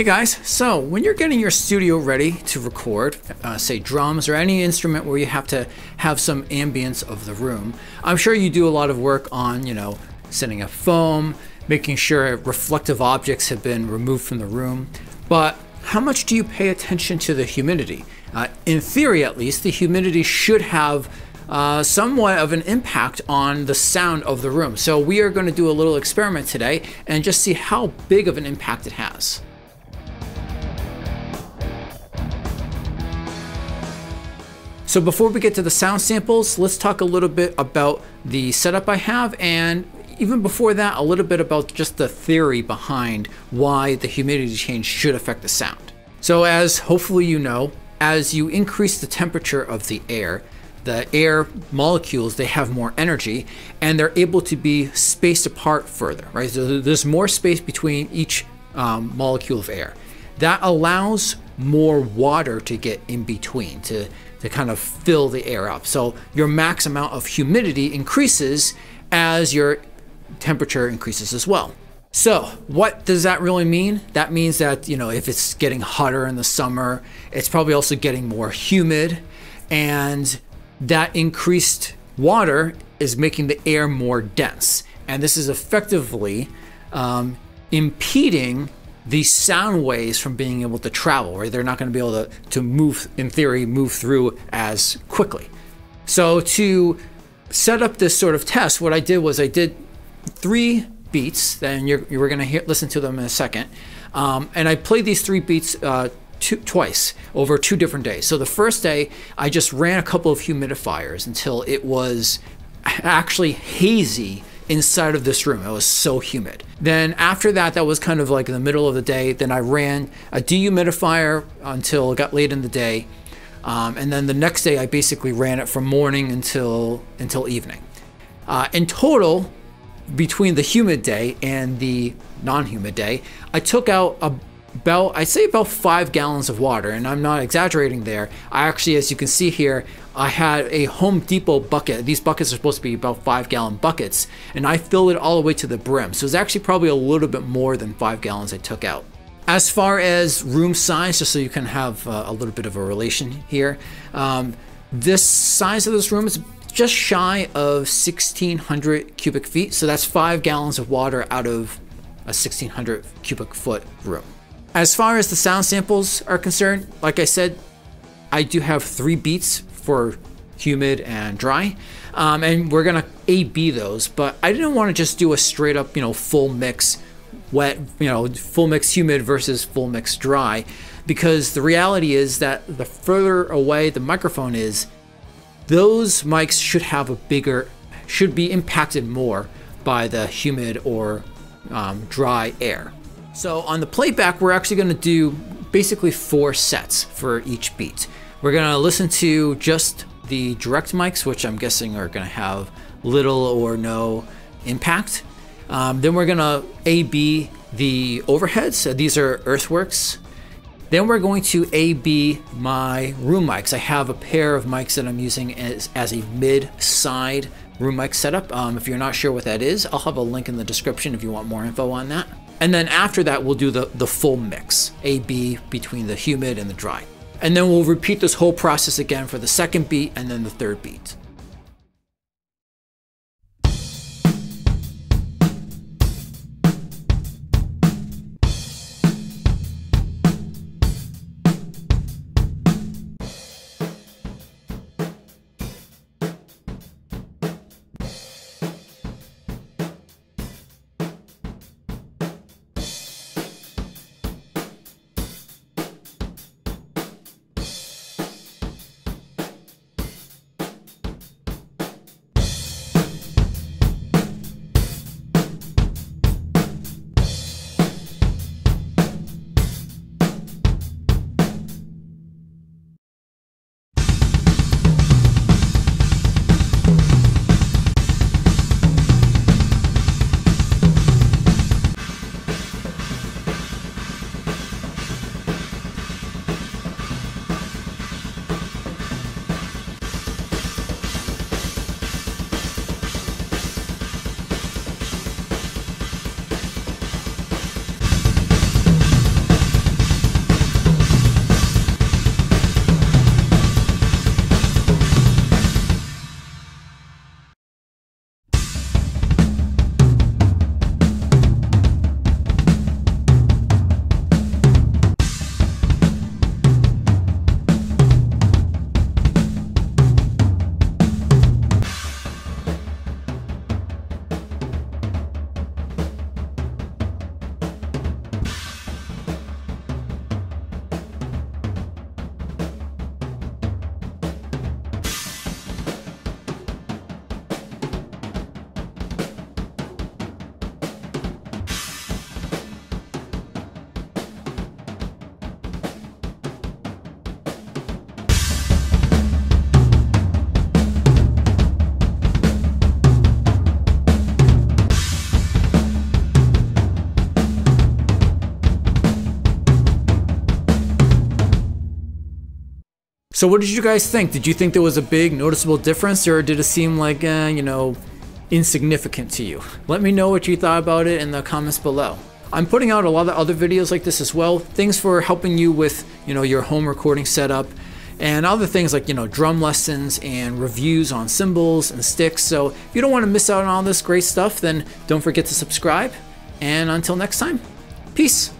Hey guys, so when you're getting your studio ready to record, uh, say drums or any instrument where you have to have some ambience of the room, I'm sure you do a lot of work on, you know, setting up foam, making sure reflective objects have been removed from the room. But how much do you pay attention to the humidity? Uh, in theory, at least, the humidity should have uh, somewhat of an impact on the sound of the room. So we are going to do a little experiment today and just see how big of an impact it has. So before we get to the sound samples, let's talk a little bit about the setup I have and even before that, a little bit about just the theory behind why the humidity change should affect the sound. So as hopefully you know, as you increase the temperature of the air, the air molecules they have more energy and they're able to be spaced apart further right so there's more space between each um, molecule of air that allows more water to get in between to to kind of fill the air up. So your max amount of humidity increases as your temperature increases as well. So what does that really mean? That means that, you know, if it's getting hotter in the summer, it's probably also getting more humid and that increased water is making the air more dense. And this is effectively um, impeding these sound waves from being able to travel, right? They're not going to be able to, to move, in theory, move through as quickly. So to set up this sort of test, what I did was I did three beats, then you're, you were going to listen to them in a second. Um, and I played these three beats uh, two, twice over two different days. So the first day, I just ran a couple of humidifiers until it was actually hazy inside of this room. It was so humid. Then after that, that was kind of like in the middle of the day. Then I ran a dehumidifier until it got late in the day. Um, and then the next day, I basically ran it from morning until until evening. Uh, in total, between the humid day and the non-humid day, I took out a about I'd say about five gallons of water, and I'm not exaggerating there. I actually, as you can see here, I had a Home Depot bucket. These buckets are supposed to be about five gallon buckets, and I filled it all the way to the brim. So it's actually probably a little bit more than five gallons I took out. As far as room size, just so you can have uh, a little bit of a relation here, um, this size of this room is just shy of 1600 cubic feet. So that's five gallons of water out of a 1600 cubic foot room. As far as the sound samples are concerned, like I said, I do have three beats for humid and dry. Um, and we're gonna A-B those, but I didn't want to just do a straight up, you know, full mix wet, you know, full mix humid versus full mix dry, because the reality is that the further away the microphone is, those mics should have a bigger, should be impacted more by the humid or um, dry air. So on the playback, we're actually going to do basically four sets for each beat. We're going to listen to just the direct mics, which I'm guessing are going to have little or no impact. Um, then we're going to A-B the overheads. these are Earthworks. Then we're going to A-B my room mics. I have a pair of mics that I'm using as, as a mid-side room mic setup. Um, if you're not sure what that is, I'll have a link in the description if you want more info on that. And then after that, we'll do the, the full mix, A-B between the humid and the dry. And then we'll repeat this whole process again for the second beat and then the third beat. So what did you guys think? Did you think there was a big noticeable difference or did it seem like, uh, you know, insignificant to you? Let me know what you thought about it in the comments below. I'm putting out a lot of other videos like this as well, things for helping you with, you know, your home recording setup and other things like, you know, drum lessons and reviews on cymbals and sticks. So if you don't want to miss out on all this great stuff, then don't forget to subscribe. And until next time, peace.